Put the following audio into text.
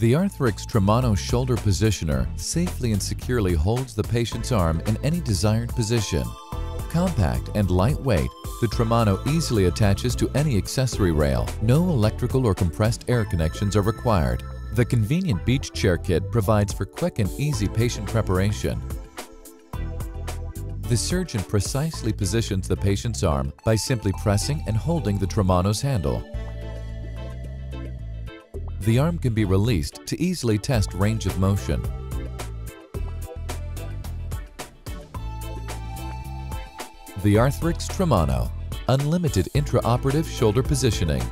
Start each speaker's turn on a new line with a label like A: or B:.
A: The Arthrex Trimano shoulder positioner safely and securely holds the patient's arm in any desired position. Compact and lightweight, the Trimano easily attaches to any accessory rail. No electrical or compressed air connections are required. The convenient beach chair kit provides for quick and easy patient preparation. The surgeon precisely positions the patient's arm by simply pressing and holding the Trimano's handle. The arm can be released to easily test range of motion. The Arthrex Trimano, unlimited intraoperative shoulder positioning.